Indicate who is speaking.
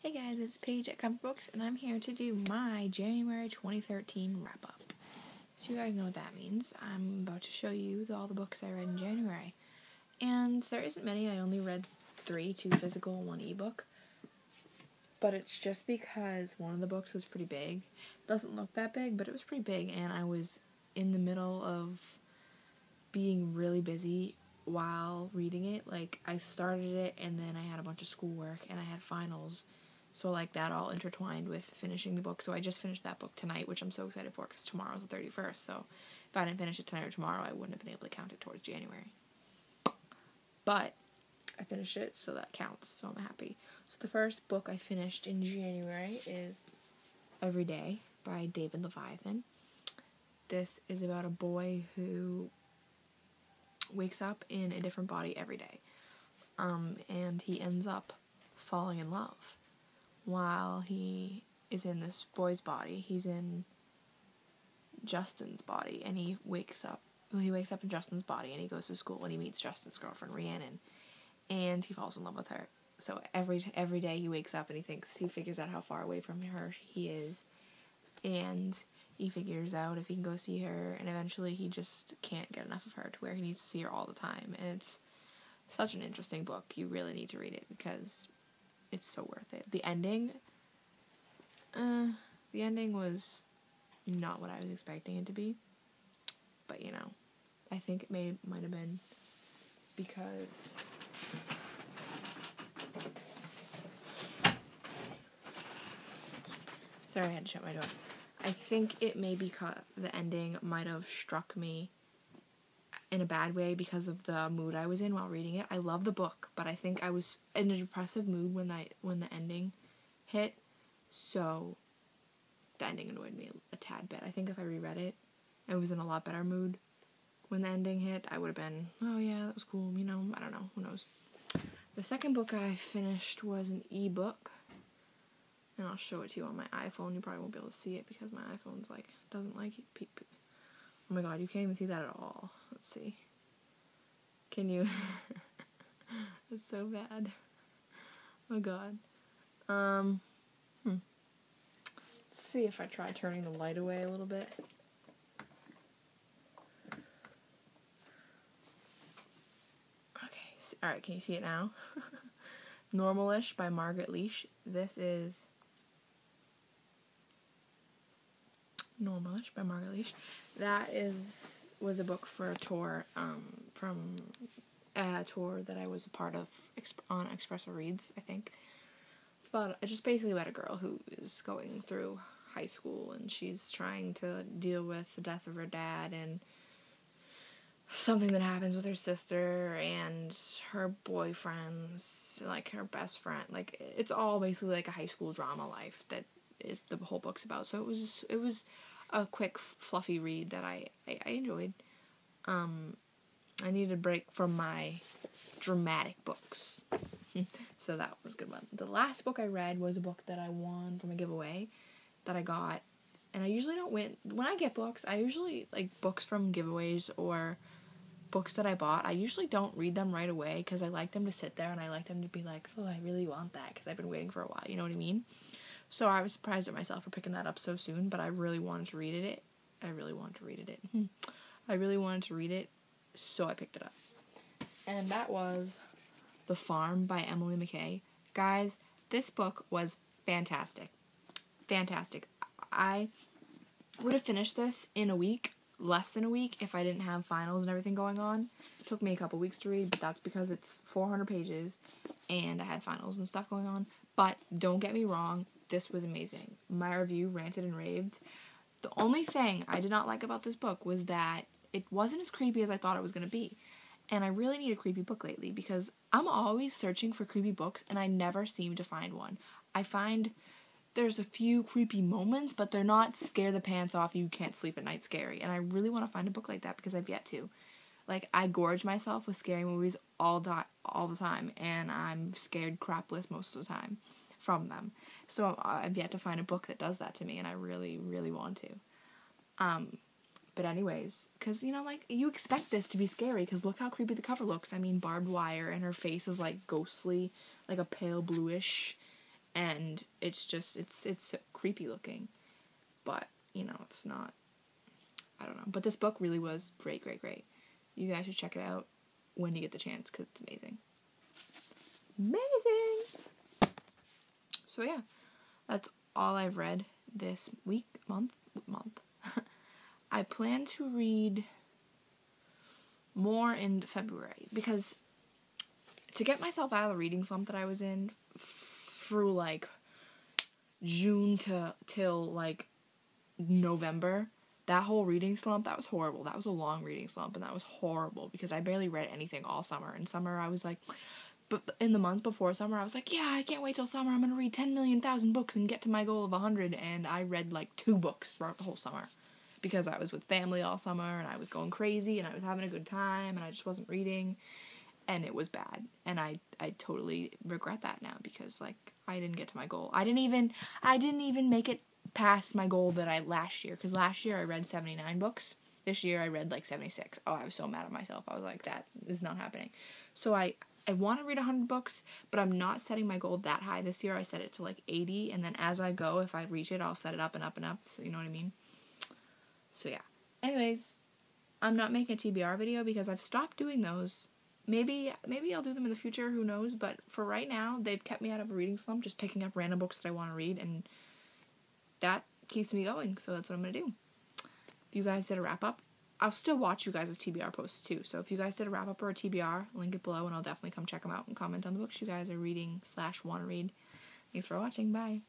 Speaker 1: Hey guys, it's Paige at Comfort Books, and I'm here to do my January 2013 wrap up. So, you guys know what that means. I'm about to show you the, all the books I read in January. And there isn't many, I only read three two physical one ebook. But it's just because one of the books was pretty big. It doesn't look that big, but it was pretty big, and I was in the middle of being really busy while reading it. Like, I started it, and then I had a bunch of schoolwork, and I had finals so like that all intertwined with finishing the book. So I just finished that book tonight, which I'm so excited for because tomorrow's the 31st. So if I didn't finish it tonight or tomorrow, I wouldn't have been able to count it towards January. But I finished it, so that counts. So I'm happy. So the first book I finished in January is Every Day by David Levithan. This is about a boy who wakes up in a different body every day. Um, and he ends up falling in love while he is in this boy's body. He's in Justin's body, and he wakes up. Well, he wakes up in Justin's body, and he goes to school, and he meets Justin's girlfriend Rhiannon, and he falls in love with her. So every every day he wakes up and he thinks he figures out how far away from her he is, and he figures out if he can go see her, and eventually he just can't get enough of her to where he needs to see her all the time. And it's such an interesting book. You really need to read it because it's so worth it. The ending, uh, the ending was not what I was expecting it to be. But you know, I think it may might have been because Sorry, I had to shut my door. I think it may be because the ending might have struck me in a bad way because of the mood I was in while reading it. I love the book, but I think I was in a depressive mood when I when the ending hit. So the ending annoyed me a tad bit. I think if I reread it, I was in a lot better mood when the ending hit. I would have been, oh yeah, that was cool. You know, I don't know. Who knows? The second book I finished was an ebook. And I'll show it to you on my iPhone. You probably won't be able to see it because my iPhone's like doesn't like it. Oh my god, you can't even see that at all. Let's see. Can you? That's so bad. Oh god. Um. Hmm. Let's see if I try turning the light away a little bit. Okay. All right. Can you see it now? Normalish by Margaret Loesch. This is Normalish by Margaret. That is was a book for a tour um, from a tour that I was a part of on Xpresso Reads. I think it's about it's just basically about a girl who is going through high school and she's trying to deal with the death of her dad and something that happens with her sister and her boyfriends like her best friend like it's all basically like a high school drama life that is the whole book's about so it was it was a quick fluffy read that I, I, I enjoyed. Um, I needed a break from my dramatic books. so that was good one. The last book I read was a book that I won from a giveaway that I got. And I usually don't win when I get books, I usually like books from giveaways or books that I bought. I usually don't read them right away cuz I like them to sit there and I like them to be like, "Oh, I really want that" cuz I've been waiting for a while, you know what I mean? So I was surprised at myself for picking that up so soon, but I really wanted to read it. I really wanted to read it. Hmm. I really wanted to read it, so I picked it up. And that was The Farm by Emily McKay. Guys, this book was fantastic. Fantastic. I would have finished this in a week, less than a week, if I didn't have finals and everything going on. It took me a couple weeks to read, but that's because it's 400 pages and I had finals and stuff going on. But don't get me wrong, this was amazing. My review ranted and raved. The only thing I did not like about this book was that it wasn't as creepy as I thought it was going to be. And I really need a creepy book lately because I'm always searching for creepy books and I never seem to find one. I find there's a few creepy moments, but they're not scare the pants off you can't sleep at night scary. And I really want to find a book like that because I've yet to. Like I gorge myself with scary movies all di- all the time and I'm scared crapless most of the time from them. So I've yet to find a book that does that to me, and I really, really want to. Um, but anyways, because you know, like you expect this to be scary, because look how creepy the cover looks. I mean, barbed wire, and her face is like ghostly, like a pale bluish, and it's just it's it's so creepy looking, but you know it's not. I don't know, but this book really was great, great, great. You guys should check it out when you get the chance because it's amazing. Amazing. So yeah, that's all I've read this week, month, month. I plan to read more in February because to get myself out of the reading slump that I was in through like June to till like November, that whole reading slump, that was horrible. That was a long reading slump and that was horrible because I barely read anything all summer. In summer I was like but in the months before summer I was like, yeah, I can't wait till summer. I'm going to read 10 million thousand books and get to my goal of 100 and I read like two books throughout the whole summer because I was with family all summer and I was going crazy and I was having a good time and I just wasn't reading. And it was bad. And i i totally regret that now because like i didn't get to my goal. I didn't even i didn't even make it past my goal that i last year because last year i read 79 books. This year i read like 76 oh i was so mad at myself. I was like that is not happening. So i i want to read 100 books but i'm not setting my goal that high this year i set it to like 80 and then as i go if i reach it i'll set it up and up and up so you know what i mean so yeah anyways i'm not making a tbr video because i've stopped doing those maybe maybe I'll do them in the future, who knows, but for right now, they've kept me out of a reading slump just picking up random books that I want to read and that keeps me going. So that's what I'm going to do. If you guys did a wrap up, I'll still watch you guys' TBR posts too. So if you guys did a wrap up or a TBR, link it below and I'll definitely come check them out and comment on the books you guys are reading slash want to read. Thanks for watching. Bye.